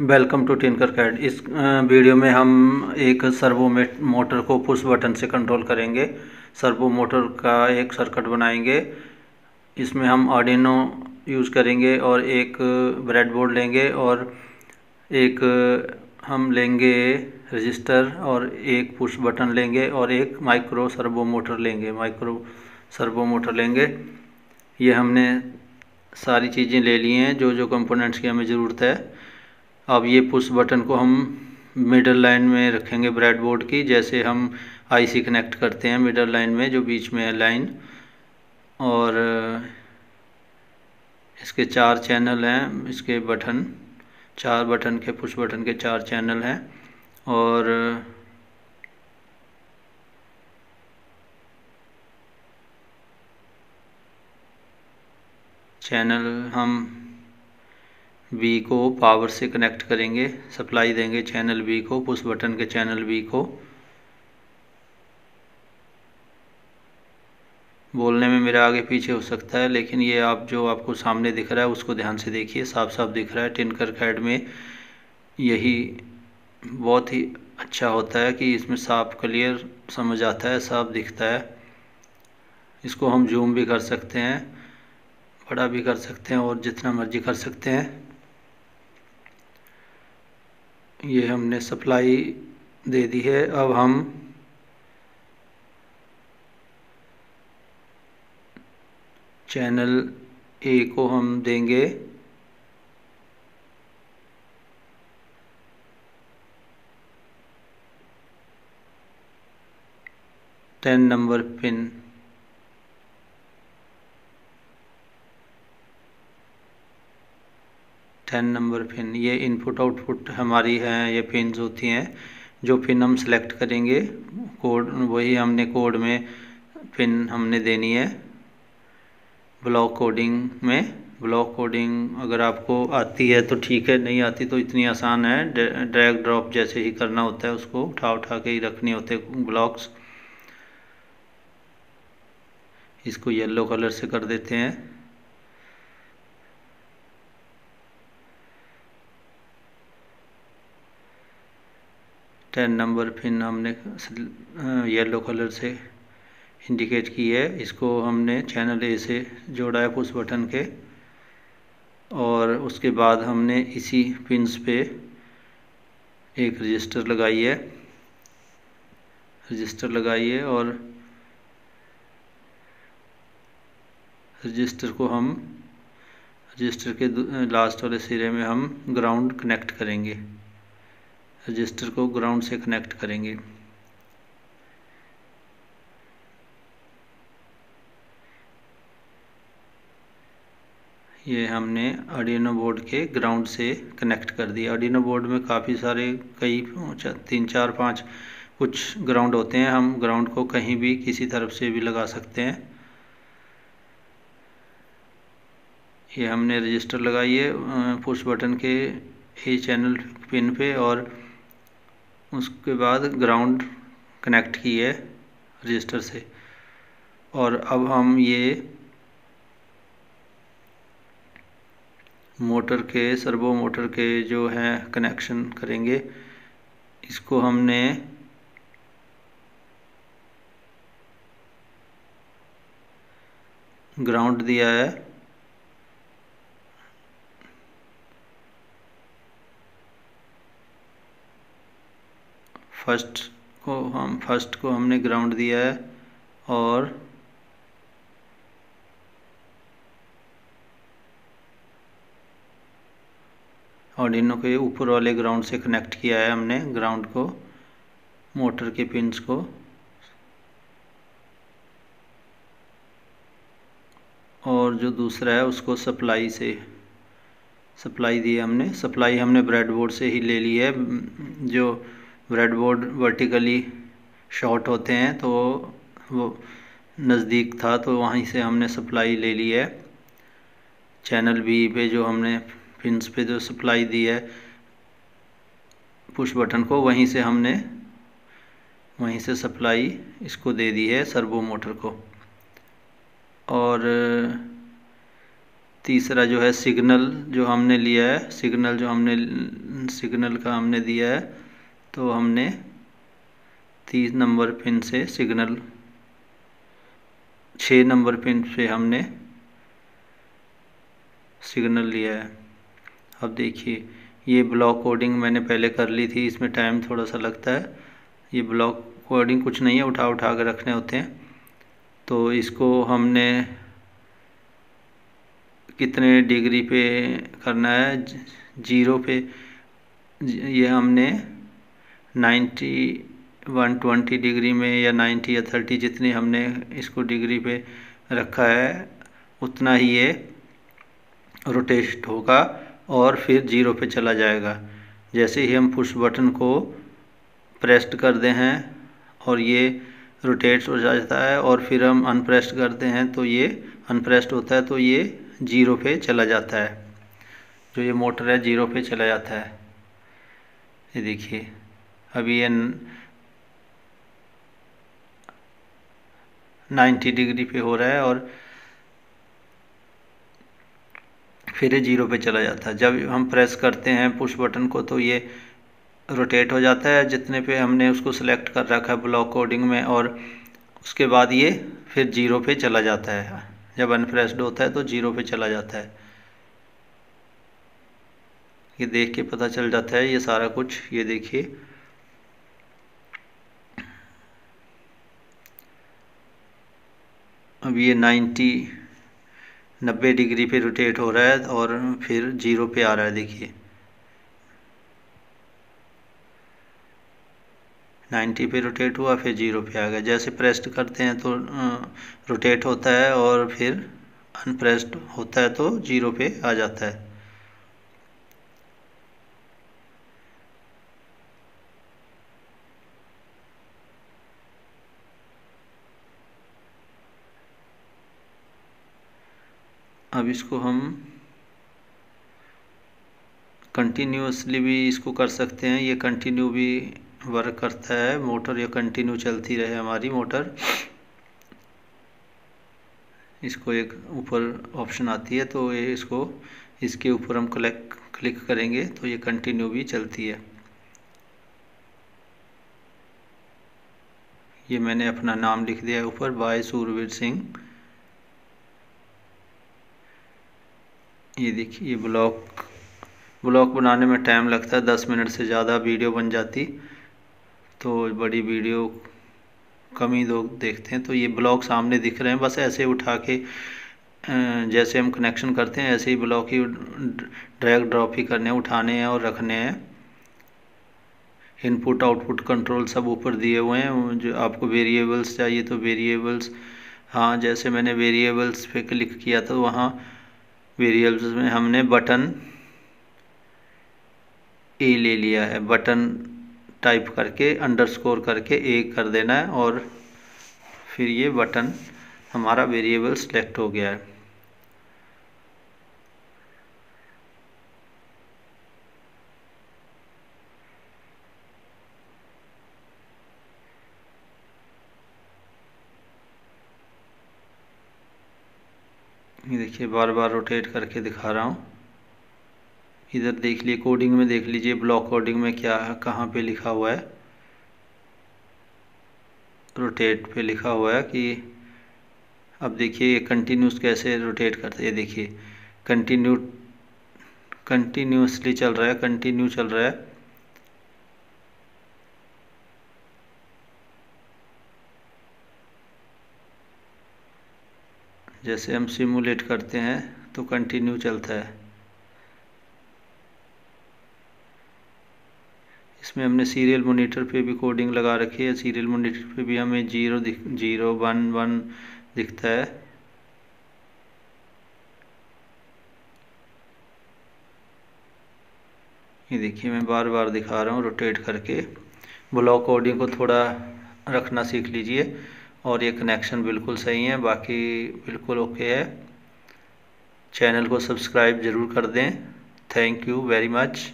Welcome to Tinkercad इस video में हम एक सर्वो मोटर को पुश बटन से कंट्रोल करेंगे। सर्वो मोटर का एक सर्किट बनाएँगे। इसमें हम आर्डिनो यूज़ करेंगे और एक ब्रेडबोर्ड लेंगे और एक, हम लेंगे रजिस्टर और एक पुश बटन लेंगे और एक माइक्रो सर्वो मोटर लेंगे। माइक्रो सर्वो मोटर लेंगे। ये हमने सारी चीज़ें ले ली हैं जो जो कंपोनेंट्स की हमें ज़रूरत है। अब ये पुश बटन को हम मिडल लाइन में रखेंगे ब्रेड बोर्ड की, जैसे हम आईसी कनेक्ट करते हैं मिडल लाइन में, जो बीच में है लाइन और इसके चार चैनल हैं, इसके बटन चार बटन के पुश बटन के चार चैनल हैं। और चैनल हम बी को पावर से कनेक्ट करेंगे सप्लाई देंगे चैनल बी को पुश बटन के चैनल बी को। बोलने में मेरा आगे पीछे हो सकता है, लेकिन ये आप जो आपको सामने दिख रहा है, उसको ध्यान से देखिए। साफ़ साफ़ दिख रहा है टिनकर कैड में यही बहुत ही अच्छा होता है कि इसमें साफ़ क्लियर समझ आता है, साफ़ दिखता है। इसको हम जूम भी कर सकते हैं, बड़ा भी कर सकते हैं और जितना मर्ज़ी कर सकते हैं। ये हमने सप्लाई दे दी है। अब हम चैनल ए को हम देंगे। Ten number pin. Ten number pin ये इनपुट आउटपुट हमारी है, ये पिन्स होती हैं, जो पिन हम सेलेक्ट करेंगे कोड वही हमने कोड में पिन हमने देनी है ब्लॉक कोडिंग में ब्लॉक कोडिंग अगर आपको आती है तो ठीक है, नहीं आती तो इतनी आसान है ड्रैग ड्रॉप जैसे ही करना होता है उसको उठा उठा के ही रखने होते ब्लॉक्स इसको येलो कलर से कर देते हैं। टेन नंबर पिन हमने येलो कलर से इंडिकेट की है। इसको हमने चैनल ए से जोड़ा है पुश बटन के। और उसके बाद हमने इसी पिंस पे एक रजिस्टर लगाई है। रजिस्टर लगाई है और रजिस्टर को हम, रजिस्टर के लास्ट वाले सिरे में हम ग्राउंड कनेक्ट करेंगे। रजिस्टर को ग्राउंड से कनेक्ट करेंगे। ये हमने आर्डिनो बोर्ड के ग्राउंड से कनेक्ट कर दिया। आर्डिनो बोर्ड में काफ़ी सारे कई तीन, चार, पाँच कुछ ग्राउंड होते हैं। हम ग्राउंड को कहीं भी किसी तरफ़ से भी लगा सकते हैं। ये हमने रजिस्टर लगाई है पुश बटन के ए चैनल पिन पे और उसके बाद ग्राउंड कनेक्ट की है रजिस्टर से। और अब हम ये मोटर के सर्वो मोटर के जो हैं कनेक्शन करेंगे, इसको हमने ग्राउंड दिया है। फ़र्स्ट को हम, फ़र्स्ट को हमने ग्राउंड दिया है और ऑर्डिनो के ऊपर वाले ग्राउंड से कनेक्ट किया है हमने, ग्राउंड को, मोटर के पिंस को। और जो दूसरा है, उसको सप्लाई से सप्लाई दी हमने। सप्लाई हमने ब्रेडबोर्ड से ही ले ली है, जो ब्रेडबोर्ड वर्टिकली शॉर्ट होते हैं तो वो नज़दीक था तो वहीं से हमने सप्लाई ले ली है। चैनल बी पे जो हमने पिंस पे जो सप्लाई दी है, पुश बटन को, वहीं से हमने, वहीं से सप्लाई इसको दे दी है, सर्वो मोटर को। और तीसरा जो है सिग्नल जो हमने लिया है, सिग्नल जो हमने, सिग्नल का हमने दिया है तो हमने तीस नंबर पिन से सिग्नल छः नंबर पिन से हमने सिग्नल लिया है। अब देखिए, ये ब्लॉक कोडिंग मैंने पहले कर ली थी, इसमें टाइम थोड़ा सा लगता है। ये ब्लॉक कोडिंग कुछ नहीं है, उठा उठा कर रखने होते हैं। तो इसको हमने कितने डिग्री पे करना है? ज़ीरो पे। ये हमने नाइन्टी वन ट्वेंटी डिग्री में या नाइन्टी या थर्टी जितनी हमने इसको डिग्री पे रखा है, उतना ही ये रोटेट होगा और फिर ज़ीरो पे चला जाएगा। जैसे ही हम पुश बटन को प्रेस्ड कर दे हैं और ये रोटेट्स हो जाता है और फिर हम अनप्रेस्ड करते हैं तो ये अनप्रेस्ड होता है तो ये ज़ीरो पे चला जाता है। जो ये मोटर है, ज़ीरो पे चला जाता है। ये देखिए। अभी ये नाइन्टी डिग्री पे हो रहा है और फिर ये ज़ीरो पे चला जाता है। जब हम प्रेस करते हैं पुश बटन को तो ये रोटेट हो जाता है। जितने पे हमने उसको सिलेक्ट कर रखा है ब्लॉक कोडिंग में और उसके बाद ये फिर ज़ीरो पे चला जाता है। जब अनप्रेस्ड होता है तो ज़ीरो पे चला जाता है। ये देख के पता चल जाता है। ये सारा कुछ, ये देखिए। अब ये नाइन्टी, नब्बे डिग्री पे रोटेट हो रहा है और फिर ज़ीरो पे आ रहा है, देखिए। नाइन्टी पे रोटेट हुआ, फिर ज़ीरो पे आ गया। जैसे प्रेस्ड करते हैं तो रोटेट होता है और फिर अनप्रेस्ड होता है तो ज़ीरो पे आ जाता है। अब इसको हम कंटिन्यूसली भी इसको कर सकते हैं। ये कंटिन्यू भी वर्क करता है। मोटर ये कंटिन्यू चलती रहे हमारी मोटर इसको एक ऊपर ऑप्शन आती है तो ये इसको इसके ऊपर हम क्लिक क्लिक करेंगे तो ये कंटिन्यू भी चलती है। ये मैंने अपना नाम लिख दिया है ऊपर बाय सूरवीर सिंह ये देखिए, ये ब्लॉक ब्लॉक बनाने में टाइम लगता है, दस मिनट से ज़्यादा वीडियो बन जाती। तो बड़ी वीडियो कम ही लोग देखते हैं तो ये ब्लॉक सामने दिख रहे हैं, बस ऐसे उठा के जैसे हम कनेक्शन करते हैं, ऐसे ही ब्लॉक ही ड्रैग ड्रॉप ही करने उठाने हैं और रखने हैं। इनपुट, आउटपुट, कंट्रोल सब ऊपर दिए हुए हैं जो आपको वेरिएबल्स चाहिए तो वेरिएबल्स हाँ जैसे मैंने वेरिएबल्स पे क्लिक किया था, वहाँ वेरिएबल्स में हमने बटन ए ले लिया है। बटन टाइप करके अंडरस्कोर करके ए कर देना है और फिर ये बटन हमारा वेरिएबल सेलेक्ट हो गया है। ये देखिए बार बार रोटेट करके दिखा रहा हूँ। इधर देख लिए कोडिंग में देख लीजिए ब्लॉक कोडिंग में क्या है कहाँ पे लिखा हुआ है। रोटेट पे लिखा हुआ है कि अब देखिए, ये कंटिन्यूस कैसे रोटेट करते हैं। देखिए कंटिन्यू कंटिन्यूसली चल रहा है कंटिन्यू चल रहा है। जैसे हम सिमुलेट करते हैं तो कंटिन्यू चलता है। इसमें हमने सीरियल मोनीटर पे भी कोडिंग लगा रखी है। सीरियल मोनीटर पे भी हमें ज़ीरो दिख ज़ीरो वन वन दिखता है। ये देखिए, मैं बार बार दिखा रहा हूँ रोटेट करके। ब्लॉक कोडिंग को थोड़ा रखना सीख लीजिए। और ये कनेक्शन बिल्कुल सही है। बाकी बिल्कुल ओके है। चैनल को सब्सक्राइब ज़रूर कर दें। Thank you very much